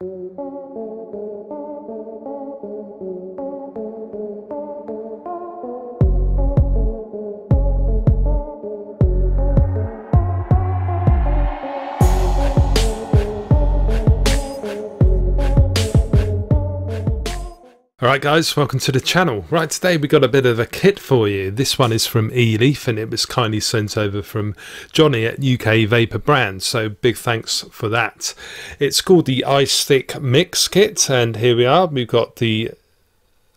Thank you. Alright guys, welcome to the channel. Right, today we got a bit of a kit for you. This one is from eLeaf and it was kindly sent over from Johnny at UK Vapor Brand, so big thanks for that. It's called the Ice iStick Mix Kit and here we are. We've got the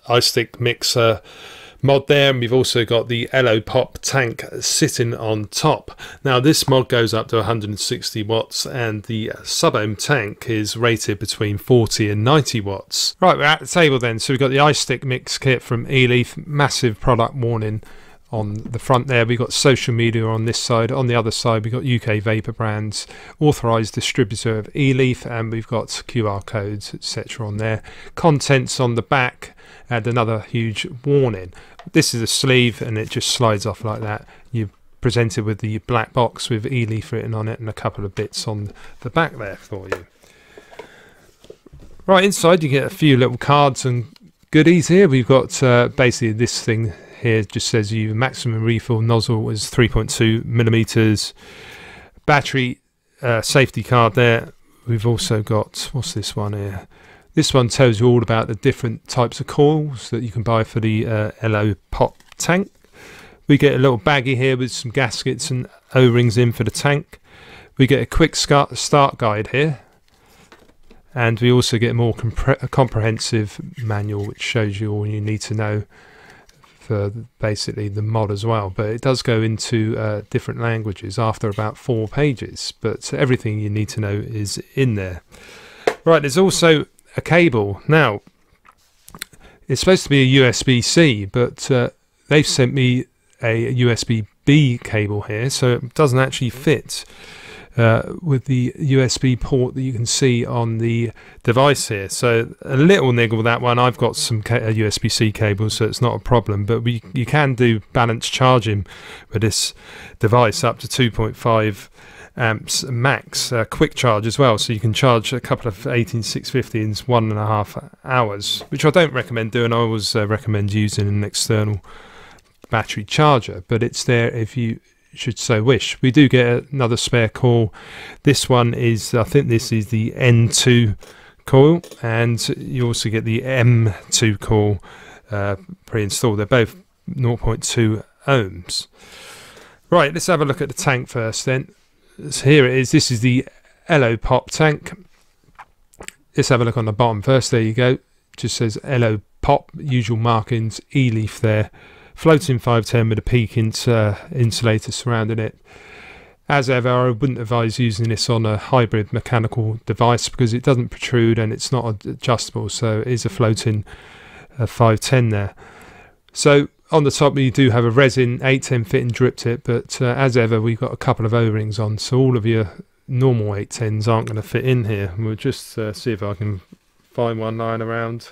Ice iStick Mixer mod there and we've also got the Ello Pop tank sitting on top. Now this mod goes up to 160 watts and the sub-ohm tank is rated between 40 and 90 watts. Right we're at the table then. So we've got the iStick mix kit from eLeaf, massive product warning on the front there. We've got social media on this side. On the other side we've got UK Vapor Brands authorized distributor of eLeaf and we've got QR codes etc on there. Contents on the back and another huge warning this is a sleeve and it just slides off like that. You presented with the black box with eLeaf written on it and a couple of bits on the back there for you. Right, inside you get a few little cards and goodies here. We've got uh, basically this thing here just says you maximum refill nozzle is 3.2 millimeters. Battery uh, safety card there. We've also got, what's this one here? This one tells you all about the different types of coils that you can buy for the uh, Ello Pop tank. We get a little baggie here with some gaskets and O-rings in for the tank. We get a quick start guide here. And we also get a more comprehensive manual which shows you all you need to know for basically the mod as well. But it does go into uh, different languages after about four pages. But everything you need to know is in there. Right, there's also a cable. Now, it's supposed to be a USB-C, but uh, they've sent me a USB-B cable here, so it doesn't actually fit uh, with the USB port that you can see on the device here. So a little niggle that one. I've got some USB-C cables, so it's not a problem. But we you can do balance charging with this device up to 2.5 amps max uh, quick charge as well. So you can charge a couple of 18650 in one and a half hours which I don't recommend doing. I always uh, recommend using an external battery charger but it's there if you should so wish. We do get another spare coil. This one is I think this is the N2 coil and you also get the M2 coil uh, pre-installed. They're both 0.2 ohms. Right let's have a look at the tank first then so here it is. This is the Ello Pop tank. Let's have a look on the bottom first. There you go. Just says Ello Pop. Usual markings. E-leaf there. Floating 510 with a peak uh, insulator surrounding it. As ever, I wouldn't advise using this on a hybrid mechanical device because it doesn't protrude and it's not adjustable. So it is a floating uh, 510 there. So on the top you do have a resin 810 fitting drip tip but uh, as ever we've got a couple of o-rings on so all of your normal 810s aren't going to fit in here. We'll just uh, see if I can find one lying around.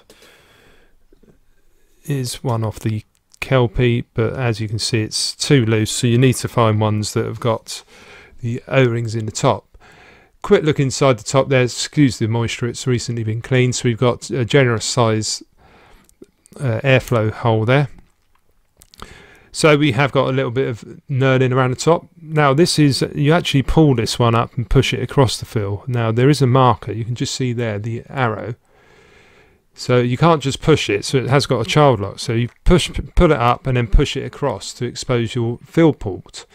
Is one off the Kelpie but as you can see it's too loose so you need to find ones that have got the o-rings in the top. Quick look inside the top there. Excuse the moisture it's recently been cleaned so we've got a generous size uh, airflow hole there so we have got a little bit of knurling around the top. Now this is, you actually pull this one up and push it across the fill. Now there is a marker, you can just see there the arrow. So you can't just push it, so it has got a child lock. So you push, pull it up and then push it across to expose your fill port.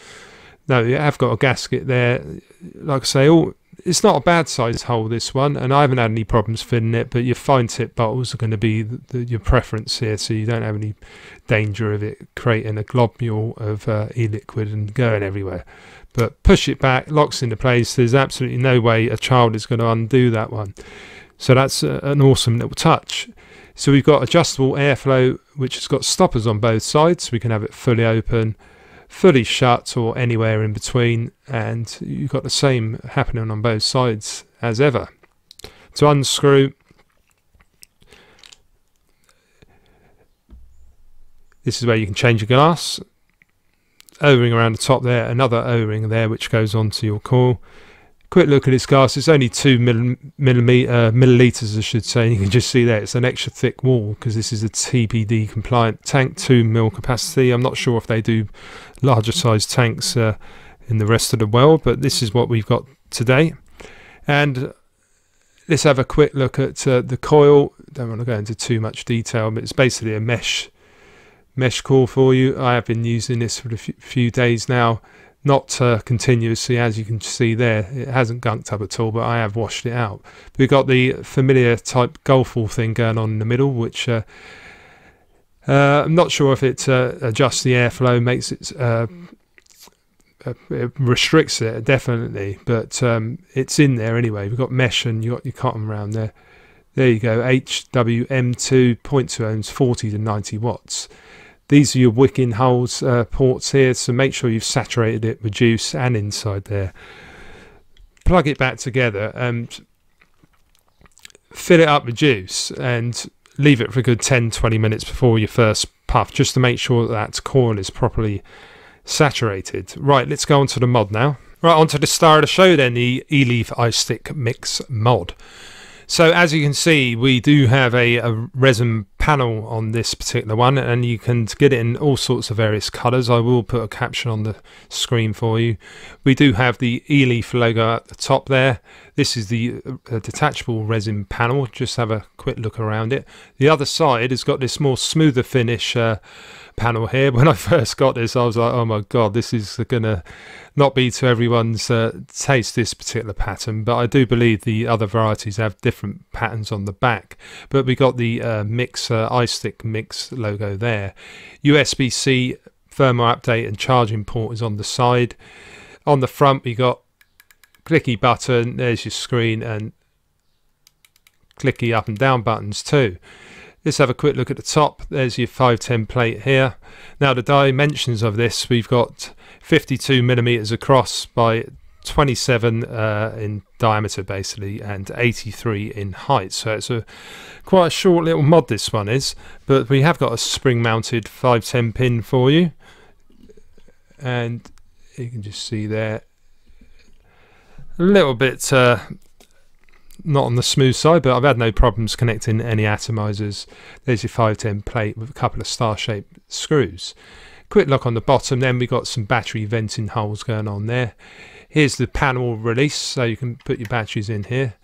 Now you have got a gasket there. Like I say, all it's not a bad size hole this one and I haven't had any problems fitting it but your fine tip bottles are going to be the, the, your preference here so you don't have any danger of it creating a globule of uh, e-liquid and going everywhere. But push it back locks into place there's absolutely no way a child is going to undo that one. So that's uh, an awesome little touch. So we've got adjustable airflow which has got stoppers on both sides so we can have it fully open fully shut or anywhere in between and you've got the same happening on both sides as ever. To unscrew this is where you can change your glass O-ring around the top there, another O-ring there which goes onto your coil quick look at its gas. It's only two millimeter milliliters, I should say. You can just see there it's an extra thick wall because this is a TPD compliant tank, two mil capacity. I'm not sure if they do larger size tanks uh, in the rest of the world, but this is what we've got today. And let's have a quick look at uh, the coil. Don't want to go into too much detail, but it's basically a mesh mesh core for you. I have been using this for a few days now not uh, continuously as you can see there it hasn't gunked up at all but I have washed it out. We've got the familiar type golf ball thing going on in the middle which uh, uh, I'm not sure if it uh, adjusts the airflow makes it uh, uh, it restricts it definitely but um, it's in there anyway. We've got mesh and you got your cotton around there. There you go. HWM2 0.2 ohms 40 to 90 watts these are your wicking holes uh, ports here, so make sure you've saturated it with juice and inside there. Plug it back together and fill it up with juice and leave it for a good 10-20 minutes before your first puff, just to make sure that, coil is properly saturated. Right, let's go on to the mod now. Right, on to the star of the show then, the E-Leaf iStick Mix mod. So as you can see, we do have a, a, resin panel on this particular one, and you can get it in all sorts of various colours. I will put a caption on the screen for you. We do have the E-Leaf logo at the top there. This is the uh, detachable resin panel. Just have a quick look around it. The other side has got this more smoother finish uh, panel here. When I first got this, I was like, oh my god, this is going to not be to everyone's uh, taste, this particular pattern. But I do believe the other varieties have different patterns on the back. But we got the uh, Mix uh, iStick Mix logo there. USB-C firmware update and charging port is on the side. On the front, we got clicky button. There's your screen and clicky up and down buttons too. Let's have a quick look at the top. There's your 510 plate here. Now the dimensions of this, we've got 52 millimeters across by 27 uh, in diameter basically and 83 in height so it's a quite a short little mod this one is but we have got a spring mounted 510 pin for you and you can just see there a little bit uh, not on the smooth side, but I've had no problems connecting any atomizers. There's your 510 plate with a couple of star-shaped screws. Quick look on the bottom, then we've got some battery venting holes going on there. Here's the panel release, so you can put your batteries in here.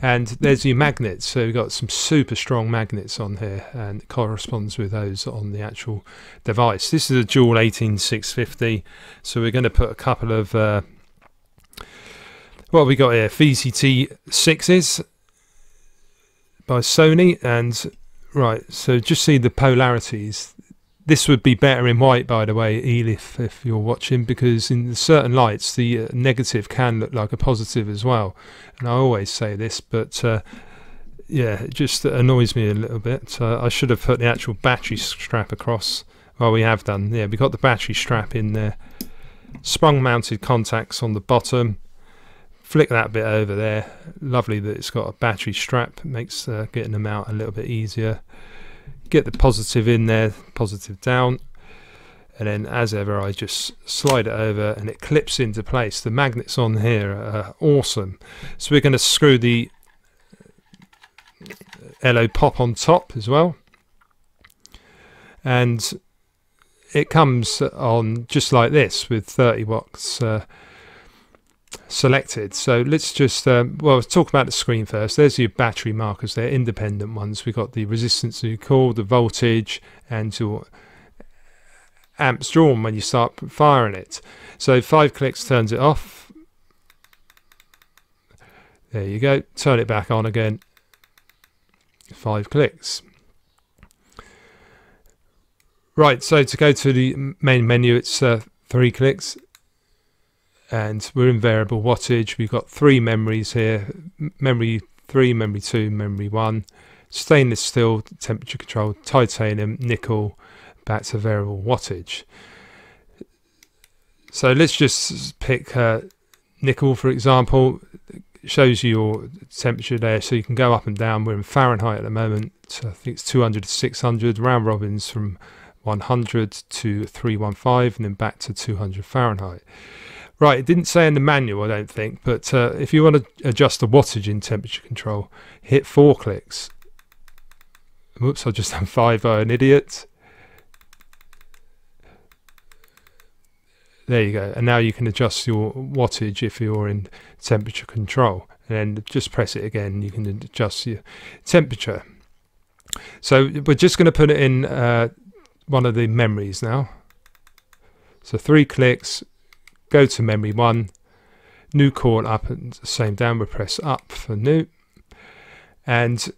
And there's your magnets, so we've got some super strong magnets on here, and corresponds with those on the actual device. This is a dual 18650, so we're going to put a couple of uh, what we got here? VCT 6s by Sony. And right, so just see the polarities. This would be better in white, by the way, Eleaf, if you're watching, because in certain lights, the uh, negative can look like a positive as well. And I always say this, but uh, yeah, it just annoys me a little bit. Uh, I should have put the actual battery strap across. Well, we have done. Yeah, we got the battery strap in there. Sprung mounted contacts on the bottom flick that bit over there. Lovely that it's got a battery strap makes uh, getting them out a little bit easier. Get the positive in there positive down. And then as ever I just slide it over and it clips into place. The magnets on here are awesome. So we're going to screw the Ello Pop on top as well. And it comes on just like this with 30 watts uh, selected. So let's just, um, well, let's talk about the screen first. There's your battery markers They're independent ones. We've got the resistance you call, the voltage, and your amps drawn when you start firing it. So five clicks turns it off. There you go. Turn it back on again. Five clicks. Right, so to go to the main menu, it's uh, three clicks and we're in variable wattage. We've got three memories here, memory 3, memory 2, memory 1, stainless steel, temperature control, titanium, nickel, back to variable wattage. So let's just pick uh, nickel for example, it shows you your temperature there so you can go up and down. We're in Fahrenheit at the moment, so I think it's 200 to 600, round robins from 100 to 315 and then back to 200 Fahrenheit. Right, it didn't say in the manual, I don't think, but uh, if you want to adjust the wattage in temperature control, hit four clicks. Whoops, I just done five by an idiot. There you go. And now you can adjust your wattage if you're in temperature control. And then just press it again, you can adjust your temperature. So we're just going to put it in uh, one of the memories now. So three clicks, go to memory one, new call up and same downward press up for new. And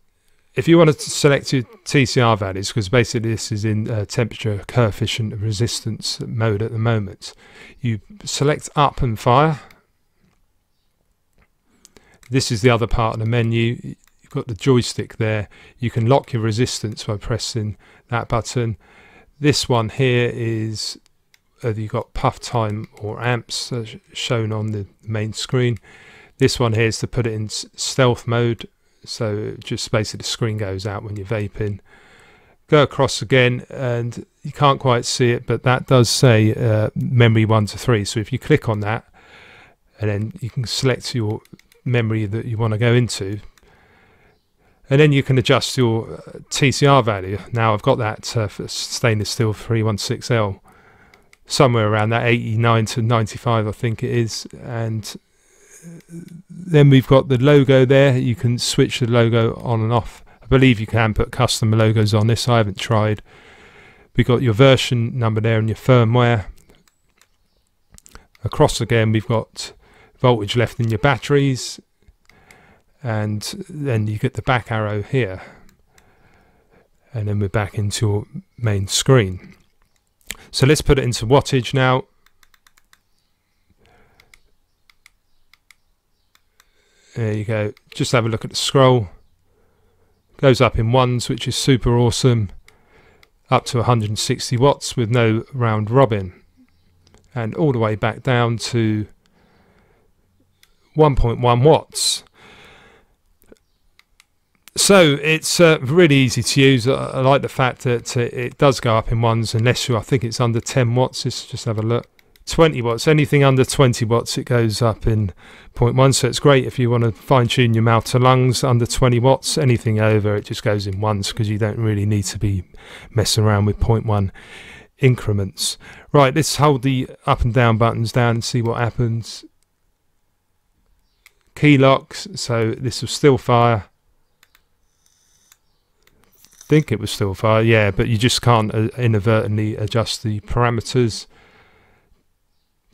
if you want to select your TCR values, because basically this is in uh, temperature coefficient resistance mode at the moment, you select up and fire. This is the other part of the menu. You've got the joystick there. You can lock your resistance by pressing that button. This one here is uh, you've got puff time or amps uh, shown on the main screen. This one here is to put it in stealth mode, so just basically the screen goes out when you're vaping. Go across again, and you can't quite see it, but that does say uh, memory one to three. So if you click on that, and then you can select your memory that you want to go into, and then you can adjust your uh, TCR value. Now I've got that uh, stainless steel 316L somewhere around that 89 to 95 I think it is. And uh, then we've got the logo there. You can switch the logo on and off. I believe you can put custom logos on this. I haven't tried. We've got your version number there and your firmware. Across again we've got voltage left in your batteries. And then you get the back arrow here. And then we're back into your main screen so let's put it into wattage now. There you go. Just have a look at the scroll. Goes up in ones, which is super awesome. Up to 160 watts with no round robin. And all the way back down to 1.1 watts. So it's uh, really easy to use. I, like the fact that uh, it does go up in ones unless you, I think it's under 10 watts. Let's just have a look. 20 watts. Anything under 20 watts, it goes up in 0.1. So it's great if you want to fine tune your mouth to lungs under 20 watts. Anything over, it just goes in ones because you don't really need to be messing around with 0.1 increments. Right, let's hold the up and down buttons down and see what happens. Key locks, so this will still fire think it was still fire, yeah, but you just can't uh, inadvertently adjust the parameters.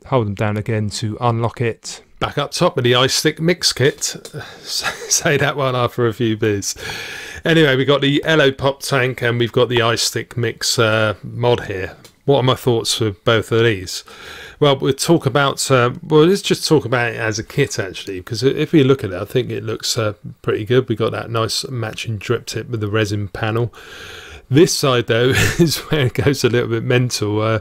Hold them down again to unlock it. Back up top with the iStick mix kit. Say that one after a few beers. Anyway, we've got the Ello Pop tank and we've got the iStick mix uh, mod here. What are my thoughts for both of these? Well, we'll talk about. Uh, well, let's just talk about it as a kit actually, because if we look at it, I think it looks uh, pretty good. We got that nice matching drip tip with the resin panel. This side, though, is where it goes a little bit mental. Uh,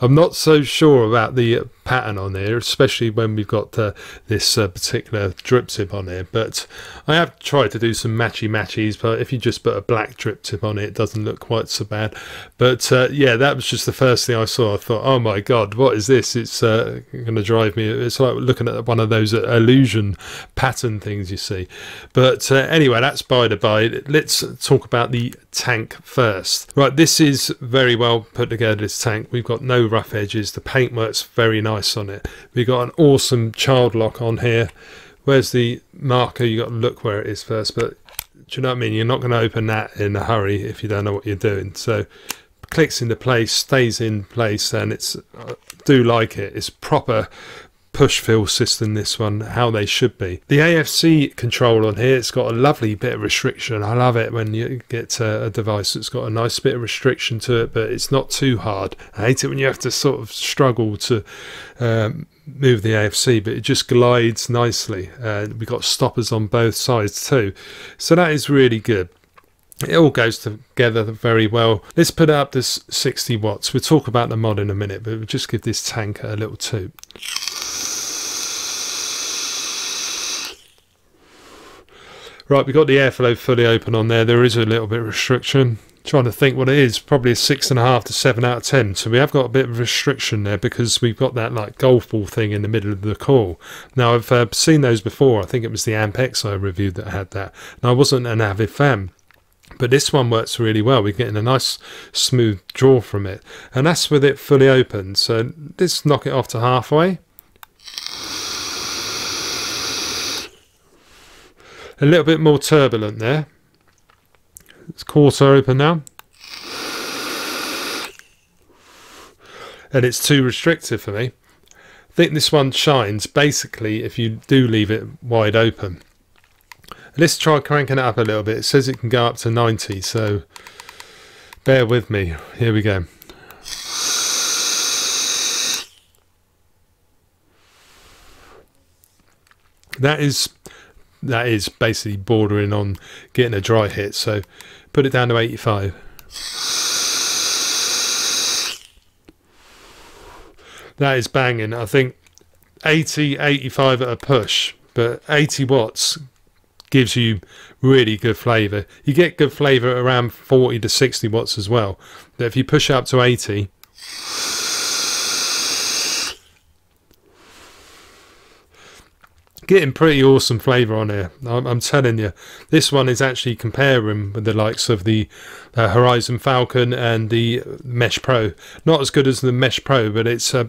I'm not so sure about the pattern on there, especially when we've got uh, this uh, particular drip tip on here. But I have tried to do some matchy matchies, but if you just put a black drip tip on it, it doesn't look quite so bad. But uh, yeah, that was just the first thing I saw. I thought, oh my god, what is this? It's uh, going to drive me. It's like looking at one of those illusion pattern things you see. But uh, anyway, that's by the by. Let's talk about the tank first. Right, this is very well put together. This tank, we've got no rough edges. The paintwork's very nice nice on it. We've got an awesome child lock on here. Where's the marker? You got to look where it is first, but do you know what I mean? You're not going to open that in a hurry if you don't know what you're doing. So clicks into place, stays in place, and it's I do like it. It's proper push fill system this one how they should be the afc control on here it's got a lovely bit of restriction i love it when you get a, device that's got a nice bit of restriction to it but it's not too hard i hate it when you have to sort of struggle to um, move the afc but it just glides nicely uh, we've got stoppers on both sides too so that is really good it all goes together very well. Let's put up to 60 watts. We'll talk about the mod in a minute, but we'll just give this tank a little toot. Right, we've got the airflow fully open on there. There is a little bit of restriction. trying to think what it is. Probably a six and a half to seven out of ten. So we have got a bit of restriction there because we've got that like golf ball thing in the middle of the coil. Now I've uh, seen those before. I think it was the Ampex I reviewed that had that. And I wasn't an avid fan. But this one works really well. We're getting a nice smooth draw from it. And that's with it fully open. So let's knock it off to halfway. A little bit more turbulent there. It's quarter open now. And it's too restrictive for me. I think this one shines basically if you do leave it wide open. Let's try cranking it up a little bit. It says it can go up to 90, so bear with me. Here we go. That is that is basically bordering on getting a dry hit. So put it down to 85. That is banging. I think 80, 85 at a push, but 80 watts gives you really good flavour. You get good flavour around 40 to 60 watts as well. But if you push up to 80, getting pretty awesome flavour on here. I'm, I'm, telling you, this one is actually comparing with the likes of the uh, Horizon Falcon and the Mesh Pro. Not as good as the Mesh Pro, but it's uh,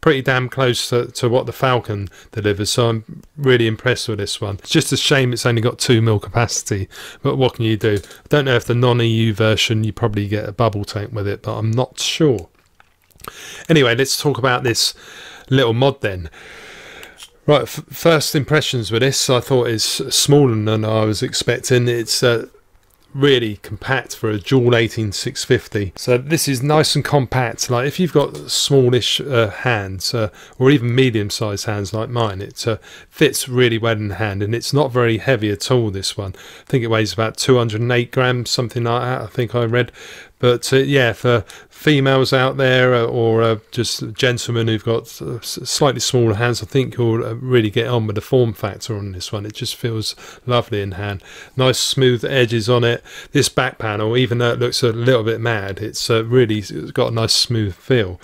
pretty damn close to, to what the Falcon delivers. So I'm really impressed with this one. It's just a shame it's only got two mil capacity, but what can you do? I don't know if the non-EU version you probably get a bubble tank with it, but I'm not sure. Anyway, let's talk about this little mod then. Right, first impressions with this, I thought it's smaller than I was expecting. It's uh, really compact for a dual 18650 so this is nice and compact. Like if you've got smallish uh, hands uh, or even medium sized hands like mine it uh, fits really well in the hand and it's not very heavy at all this one. I think it weighs about 208 grams something like that i think i read but uh, yeah, for females out there uh, or uh, just gentlemen who've got slightly smaller hands, I think you'll uh, really get on with the form factor on this one. It just feels lovely in hand. Nice smooth edges on it. This back panel, even though it looks a little bit mad, it's uh, really it's got a nice smooth feel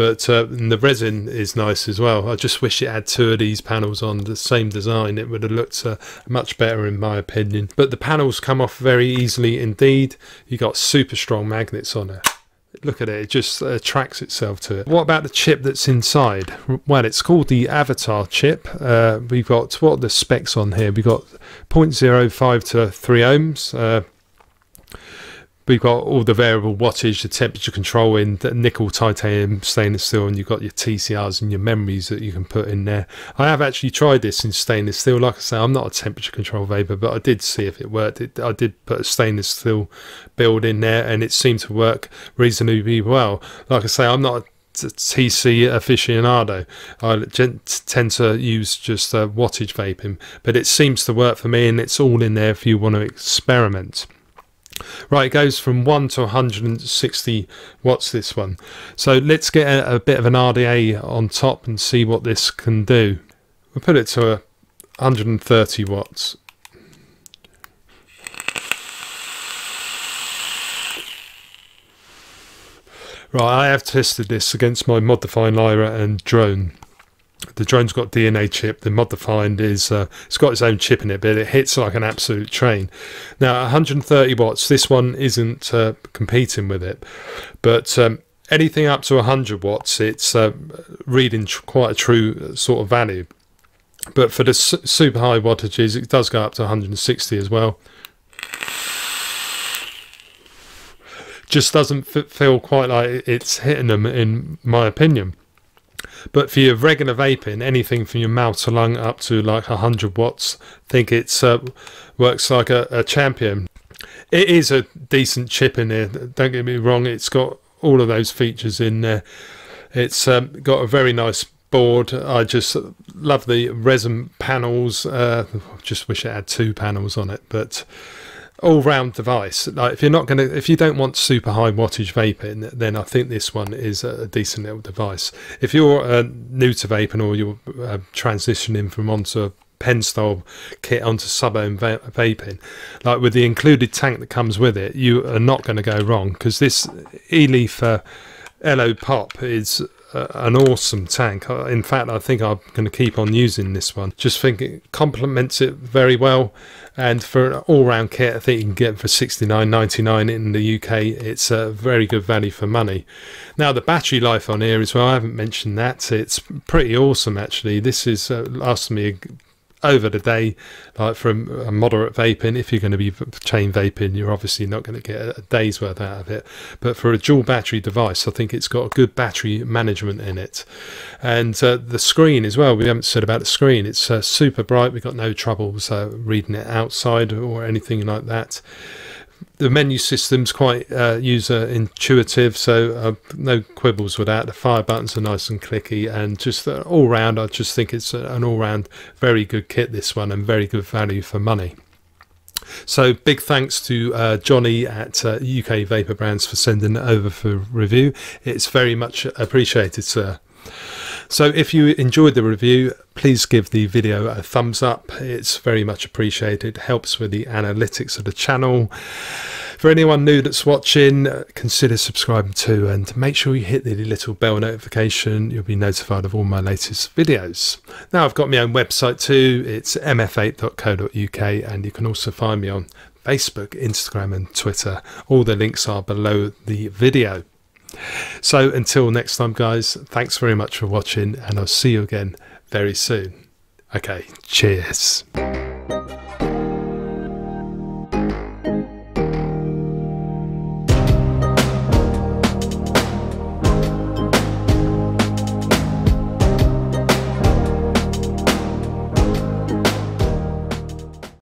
but uh, the resin is nice as well. I just wish it had two of these panels on the same design. It would have looked uh, much better in my opinion. But the panels come off very easily indeed. You got super strong magnets on it. Look at it, it just attracts itself to it. What about the chip that's inside? Well, it's called the Avatar chip. Uh, we've got, what the specs on here? We've got 0.05 to 3 ohms, uh, we've got all the variable wattage, the temperature control in the nickel, titanium, stainless steel, and you've got your TCRs and your memories that you can put in there. I have actually tried this in stainless steel. Like I say, I'm not a temperature control vapor, but I did see if it worked. It, I did put a stainless steel build in there, and it seemed to work reasonably well. Like I say, I'm not a TC aficionado. I tend to use just uh, wattage vaping, but it seems to work for me, and it's all in there if you want to experiment. Right, it goes from 1 to 160 watts this one. So let's get a, a, bit of an RDA on top and see what this can do. We'll put it to 130 watts. Right, I have tested this against my Modifine Lyra and drone the drone's got DNA chip. The mod defined is uh, it's got its own chip in it, but it hits like an absolute train. Now 130 watts. This one isn't uh, competing with it, but um, anything up to 100 watts, it's uh, reading quite a true uh, sort of value. But for the su super high wattages, it does go up to 160 as well. Just doesn't feel quite like it's hitting them, in my opinion. But for your regular vaping, anything from your mouth to lung up to like 100 watts, I think it uh, works like a, a champion. It is a decent chip in there, don't get me wrong, it's got all of those features in there. It's um, got a very nice board. I just love the resin panels. Uh, just wish it had two panels on it, but all-round device. Like if you're not going to, if you don't want super high wattage vaping, then I think this one is a decent little device. If you're uh, new to vaping or you're uh, transitioning from onto a pen style kit onto sub-ohm va- vaping. Like with the included tank that comes with it, you are not going to go wrong because this e-leaf uh, Pop is uh, an awesome tank. In fact, I think I'm going to keep on using this one. Just think it complements it very well. And for an all-round kit, I think you can get for 69.99 in the UK. It's a very good value for money. Now the battery life on here as well. I haven't mentioned that. It's pretty awesome actually. This is uh, lasted me over the day, like from a moderate vaping. If you're going to be chain vaping, you're obviously not going to get a day's worth out of it. But for a dual battery device, I think it's got a good battery management in it. And uh, the screen as well, we haven't said about the screen. It's uh, super bright. We've got no troubles uh, reading it outside or anything like that the menu system's quite uh, user intuitive, so uh, no quibbles with that. The fire buttons are nice and clicky, and just uh, all round, I just think it's an all round very good kit. This one and very good value for money. So big thanks to uh, Johnny at uh, UK Vapor Brands for sending it over for review. It's very much appreciated, sir. So if you enjoyed the review, please give the video a thumbs up. It's very much appreciated. It helps with the analytics of the channel. For anyone new that's watching, uh, consider subscribing too and make sure you hit the little bell notification. You'll be notified of all my latest videos. Now I've got my own website too. It's mfvape.co.uk and you can also find me on Facebook, Instagram and Twitter. All the links are below the video. So until next time, guys, thanks very much for watching, and I'll see you again very soon. Okay, cheers.